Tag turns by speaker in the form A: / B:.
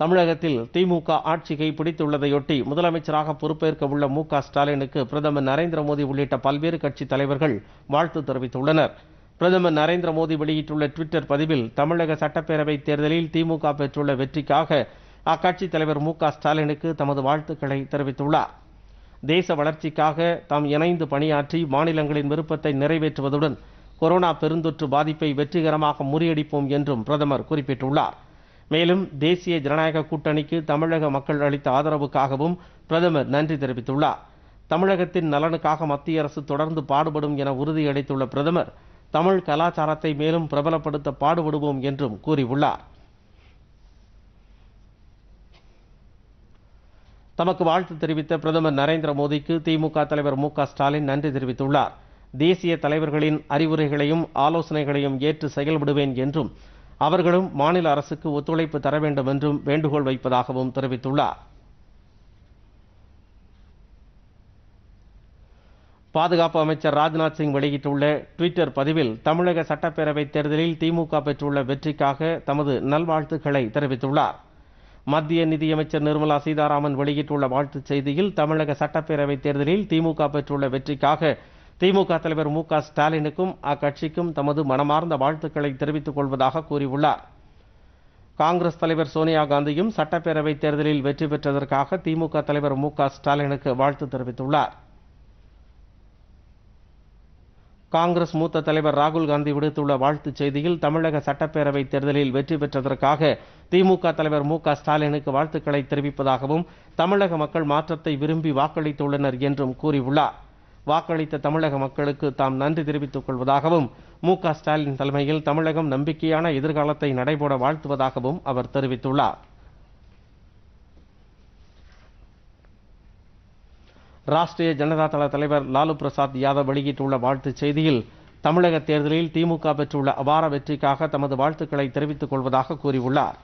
A: தமிழகத்தில் திமுக ஆட்சியை பிடித்துள்ளதையொட்டி முதலமைச்சராக பொறுப்பேற்க உள்ள மு ஸ்டாலினுக்கு பிரதமர் நரேந்திர மோடி உள்ளிட்ட பல்வேறு கட்சி தலைவர்கள் வாழ்த்து தெரிவித்துள்ளனர். பிரதமர் நரேந்திர மோடி வெளியிட்டுள்ள ட்விட்டர் பதிவில் தமிழக சட்டப்பேரவை தேர்தலில் திமுக பெற்றுள்ள வெற்றிக்காக அக்கட்சி தலைவர் மு க ஸ்டாலினுக்கு தமது வாழ்த்துக்களை தெரிவித்துள்ளார். தேச வளர்ச்சிக்காக தாம் இணைந்து பணியாற்றி மாநிலங்களின் விருப்பத்தை நிறைவேற்றுவதுடன் கொரோனா பெருந்தொற்று பாதிப்பை வெற்றிகரமாக முறியடிப்போம் என்றும் பிரதமர் குறிப்பிட்டுள்ளார். மேலும் தேசிய ஜனநாயக கூட்டணிக்கு தமிழக மக்கள் அளித்த ஆதரவுக்காகவும் பிரதமர் நன்றி தெரிவித்துள்ளார். தமிழகத்தின் நலனுக்காக மத்திய அரசு தொடர்ந்து பாடுபடும் என உறுதியளித்துள்ள பிரதமர் தமிழ் கலாச்சாரத்தை மேலும் பிரபலப்படுத்த பாடுபடுவோம் என்றும் கூறியுள்ளார். தமக்கு வாழ்த்து தெரிவித்த பிரதமர் நரேந்திர மோடிக்கு திமுக தலைவர் மு க ஸ்டாலின் நன்றி தெரிவித்துள்ளார். தேசிய தலைவர்களின் அறிவுரைகளையும் ஆலோசனைகளையும் ஏற்று செயல்படுவேன் என்றும் அவர்களும் மாநில அரசுக்கு ஒத்துழைப்பு தர வேண்டும் என்றும் வேண்டுகோள் வைப்பதாகவும் தெரிவித்துள்ளார். பாதுகாப்பு அமைச்சர் ராஜ்நாத் சிங் வெளியிட்டுள்ள ட்விட்டர் பதிவில் தமிழக சட்டப்பேரவை தேர்தலில் திமுக பெற்றுள்ள வெற்றிக்காக தமது நல்வாழ்த்துக்களை தெரிவித்துள்ளார். மத்திய நிதியமைச்சர் நிர்மலா சீதாராமன் வெளியிட்டுள்ள வாழ்த்துச் செய்தியில் தமிழக சட்டப்பேரவை தேர்தலில் திமுக பெற்றுள்ள வெற்றிக்காக திமுக தலைவர் மு க ஸ்டாலினுக்கும் அக்கட்சிக்கும் தமது மனமார்ந்த வாழ்த்துக்களை தெரிவித்துக் கொள்வதாக கூறியுள்ளார். காங்கிரஸ் தலைவர் சோனியா காந்தியும் சட்டப்பேரவை தேர்தலில் வெற்றி பெற்றதற்காக திமுக தலைவர் மு க ஸ்டாலினுக்கு வாழ்த்து தெரிவித்துள்ளார். காங்கிரஸ் மூத்த தலைவர் ராகுல் காந்தி விடுத்துள்ள வாழ்த்துச் செய்தியில் தமிழக சட்டப்பேரவை தேர்தலில் வெற்றி பெற்றதற்காக திமுக தலைவர் மு க ஸ்டாலினுக்கு வாழ்த்துக்களை தெரிவிப்பதாகவும் தமிழக மக்கள் மாற்றத்தை விரும்பி வாக்களித்துள்ளனர் என்றும் கூறியுள்ளார். வாக்களித்த தமிழக மக்களுக்கு தாம் நன்றி தெரிவித்துக் கொள்வதாகவும் மு க ஸ்டாலின் தலைமையில் தமிழகம் நம்பிக்கையான எதிர்காலத்தை நடைபோட வாழ்த்துவதாகவும் அவர் தெரிவித்துள்ளார். ராஷ்டிரிய ஜனதா தள தலைவர் லாலு பிரசாத் யாதவ் வெளியிட்டுள்ள வாழ்த்துச் செய்தியில் தமிழக தேர்தலில் திமுக பெற்றுள்ள அபார வெற்றிக்காக தமது வாழ்த்துக்களை தெரிவித்துக் கொள்வதாக கூறியுள்ளார்.